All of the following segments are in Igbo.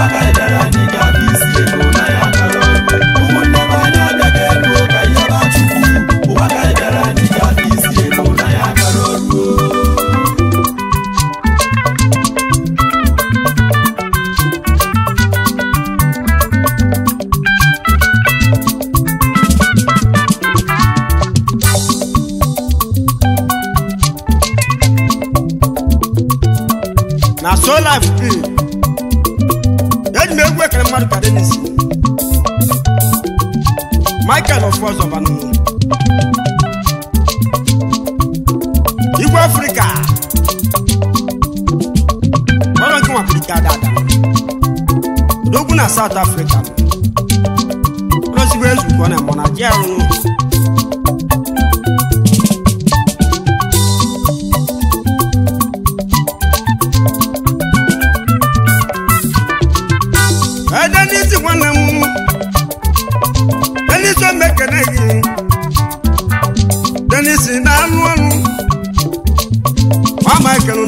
Bye. cross over no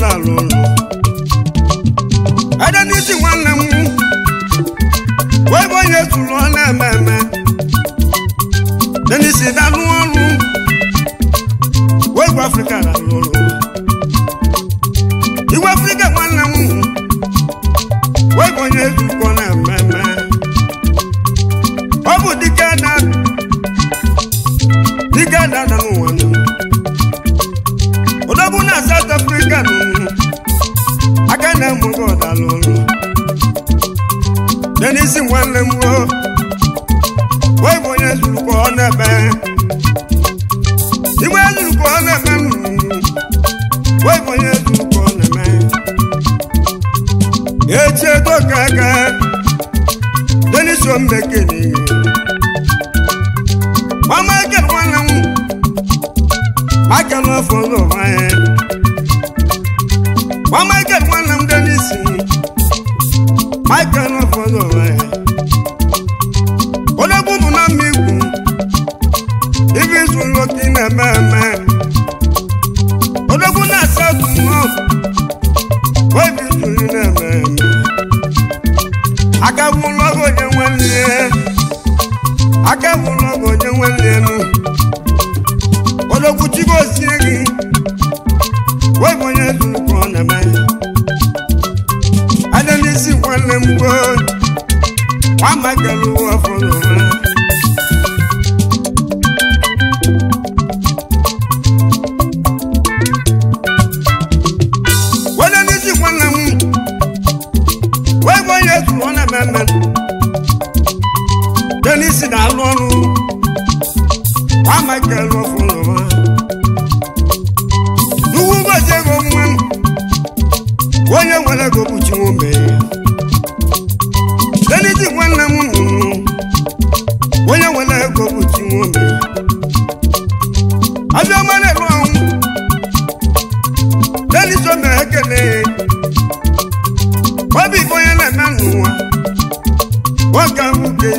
Perdónalo. otu ị na-eme eme odogwu na-asa otu obi juru na-eme eme onye nwelie agagwu ụlọọgwụ onye onye na-eme n'isi nwanne m gboo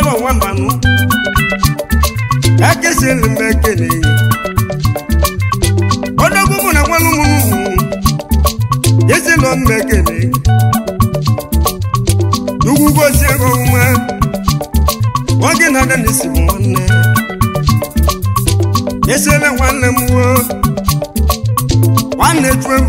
Ọ ọnwa mmanụ ekesiri mụ na nwanne m ezinụlọ m ekele ugwu gozie ego omume na-ada n'isi m nwanne esiele nwanne m nwanne chue m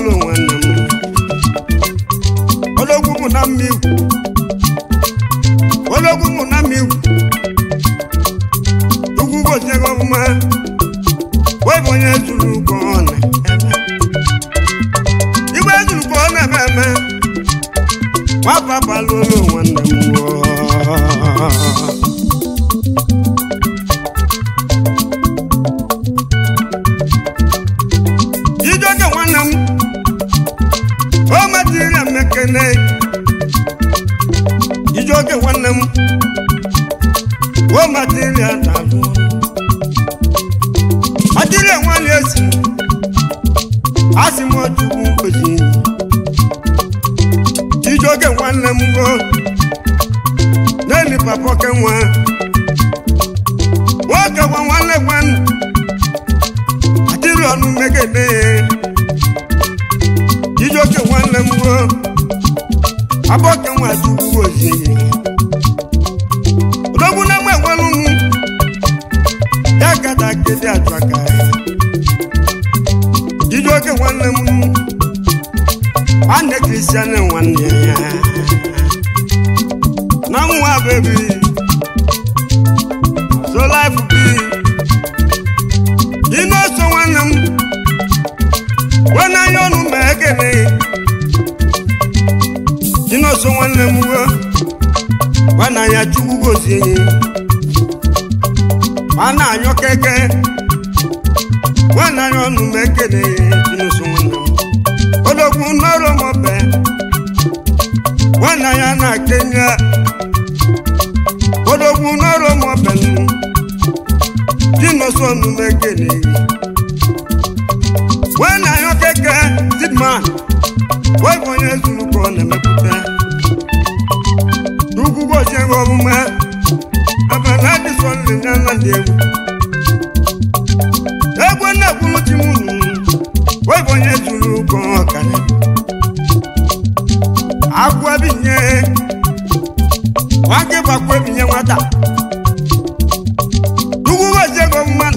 dinosonume keleri wee na ahịa okeke tidman wee bụ onye zuru ka ọ na-emepụta n'ugwugwu ojiego omume abana disonri na nnadị egwu egwu nnekwunutimunu wee bụ onye zuru ka ọkara agwụ nye nwa gị gbakwa nye nwata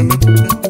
Thank you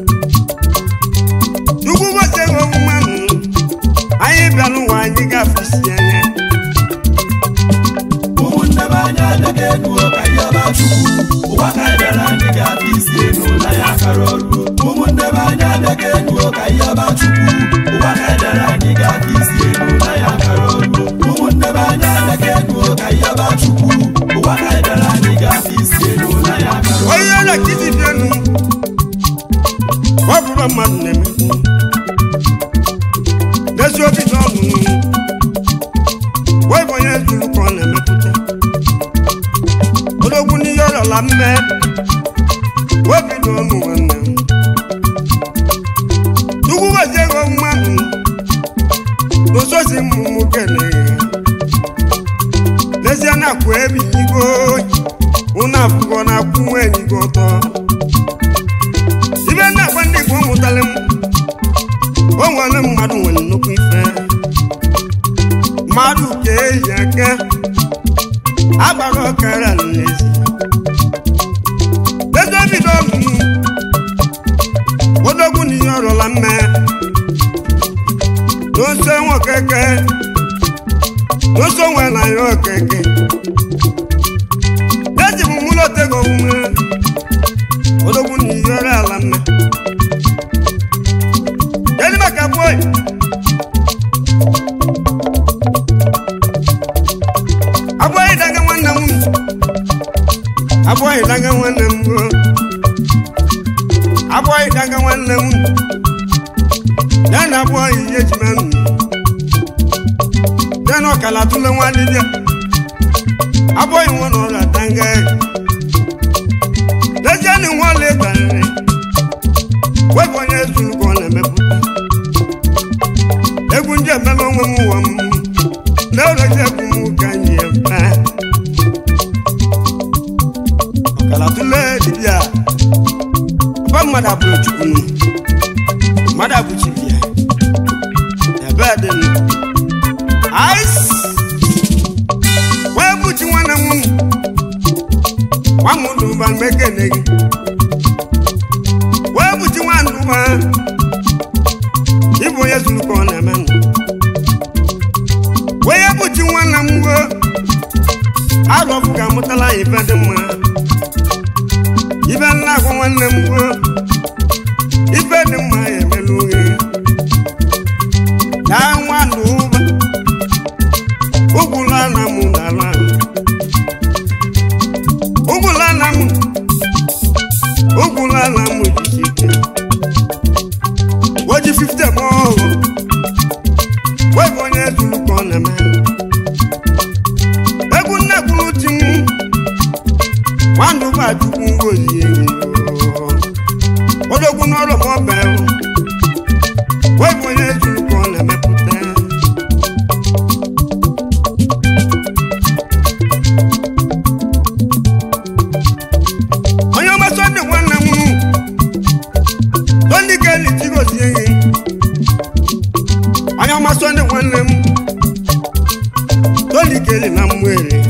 que ụba mgbe ekene gị m tolikeri na mmụọ ere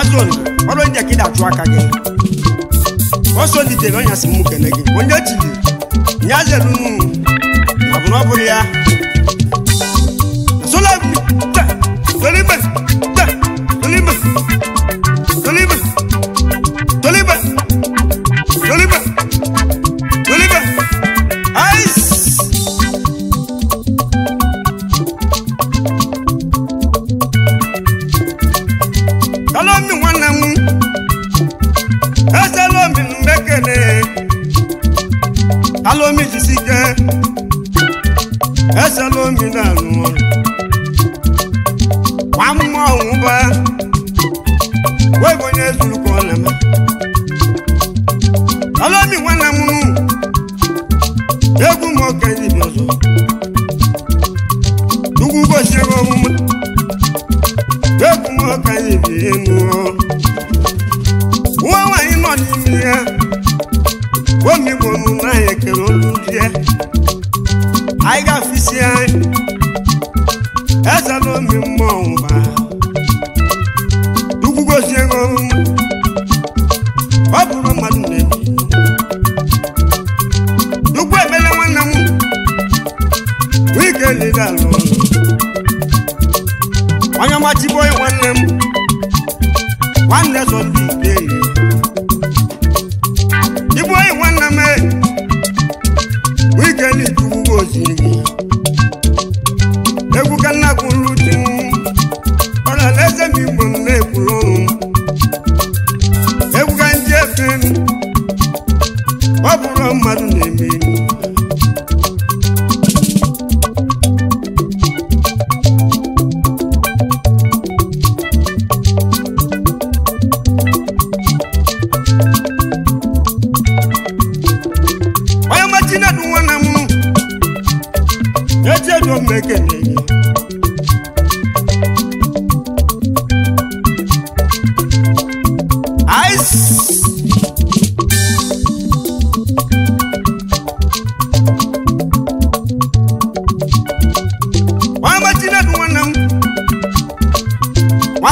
maslon ọlọ́jà kí dàtú aka gẹ̀ ọsọ dìde lọ́yà sí mú kẹ̀lẹ́ gẹ̀ wọ́n yẹ tìlì ní azẹ nínú àbúrò àbúrò sọlá mi tẹ fẹlẹ bẹ. omi mmọnwụ ọ bụrụ mmadụ na-ebi ukwu ebele nwanne m nwanne m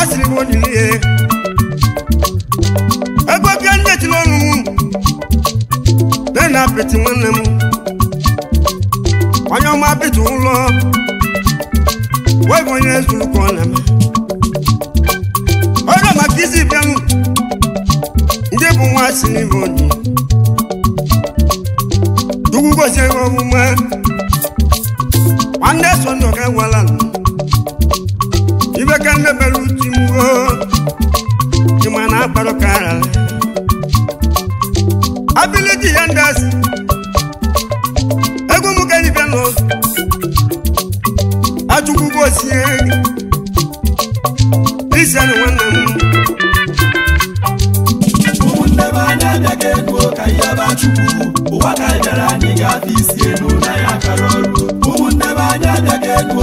asịrị m onye ihe ego bịa ndị echila ọnụ m be na apịtị nwanne m onye ọma apịtị ụlọ wee onye ezuruka ọ na-eme ọrụ maka isi bịanụ ndị bụ nwa asịrị m onye dugugosi ego omume nwanne so ndọ ga ewela ibe ka nne mere uche jumana akpara kara ability handers egwu m ka ibe nọ achụkwugbo osie isianụ nwanne m ụmụnne m anya abịaghị ka ihe baa achụkwu ụwa ka bịara anyị isi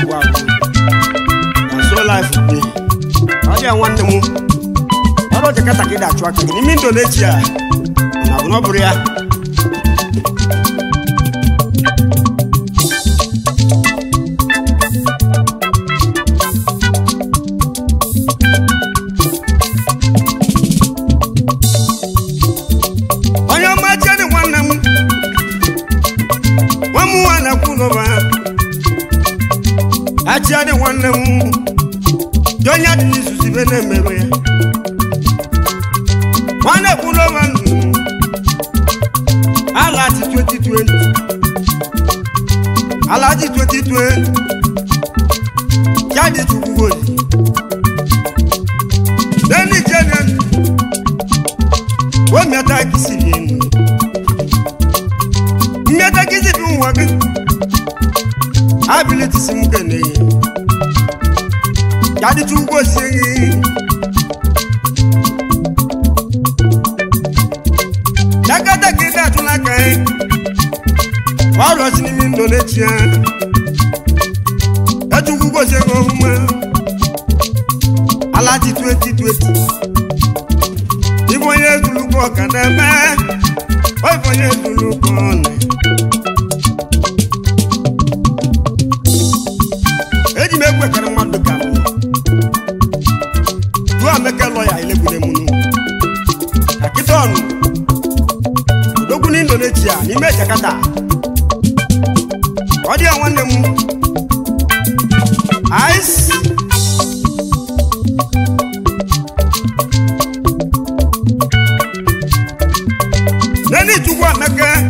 agwụ agwụ na so life dị ọ ya nwanne m ọrụ dị kata ka ị ga-achụ aka gị n'ime indonesia na ọ bụrụ ya ọdachi adị nwanne m dị onye dị n'izuzu ibe na-emewe ya nwanne kwuru onwe ndụ alaji 2020 alaji 2020 ya dị chukwu goli 家里祖国兴。n'ime Jakarta ọ dị ya nwanne m ice nene Chukwuemeka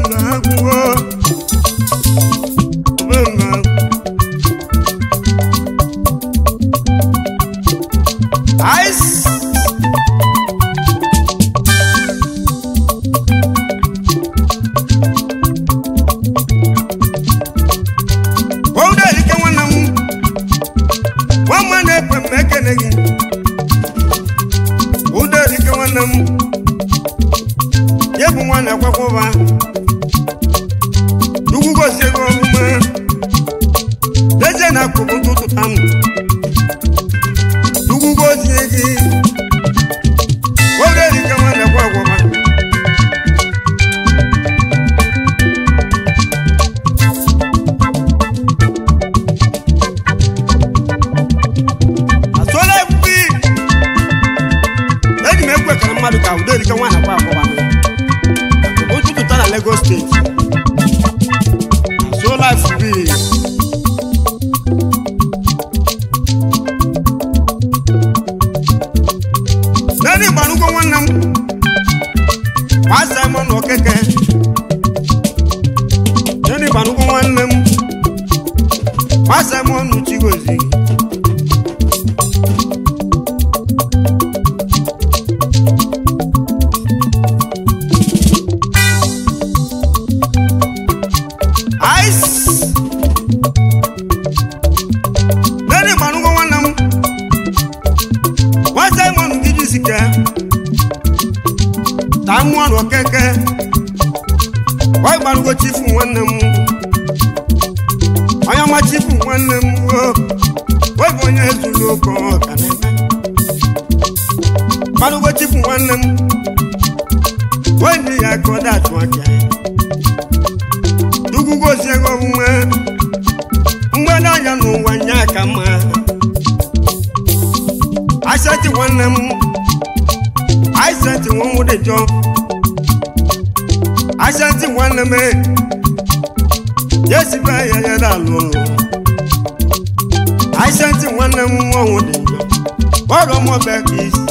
magoou mmadụ wechifu nwanne m ni ya kọdatụ aka dugugozie gị omume mgbada anya n'ụwa nye aka mma aseti nwanne m aseti nwanwụ dị jọ aseti nwanne m jesibe ya ya dalụ aseti nwanne m nwanwụ dị jọ ọrọ mo be kisi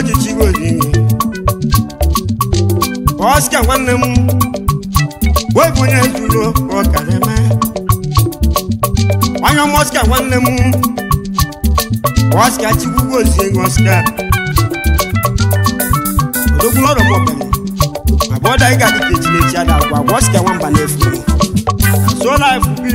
ọjị chigoji Oscar nwanne m wepụ nwanne m m echi ada na-efu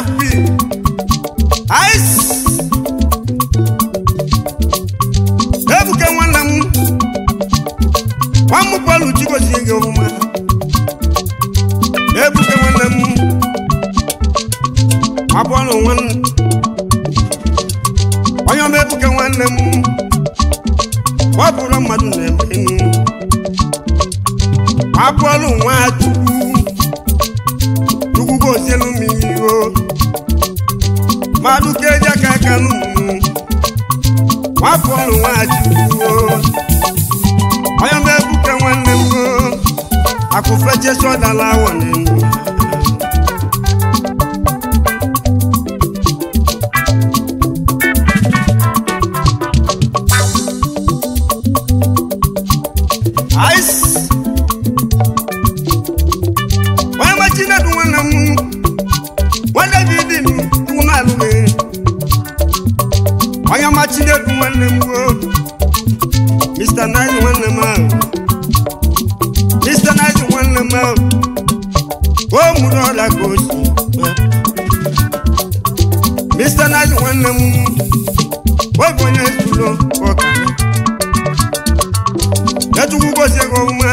FB. Ice. o mụrụ ọla ka o si Mr. Nadi nwanne m ọbụ onye zuru ọka ya le gozie gị ọmụma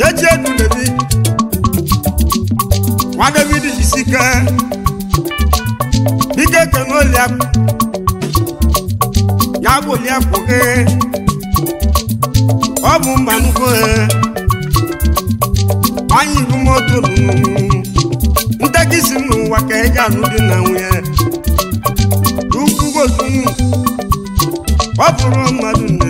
ya ji ya bụ oliakụ ọ bụ anyị bụ moto ntakịsi n'ụwa ka ị e ji anụ dị na nwunye ukwugotu ọ bụrụ mmadụ na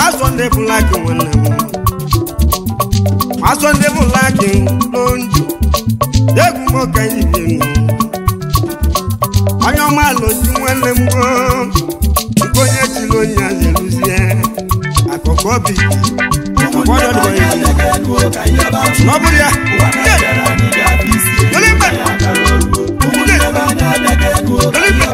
pásọ a bùlákì wọlé mu pásọ ndé bùlákì ló ń jù dégùn mọ dị bínú onye ọma lòdì nwele mgbọ nke onye chiri onye a na-eruzie akụkọ bi ọ bụrụ ya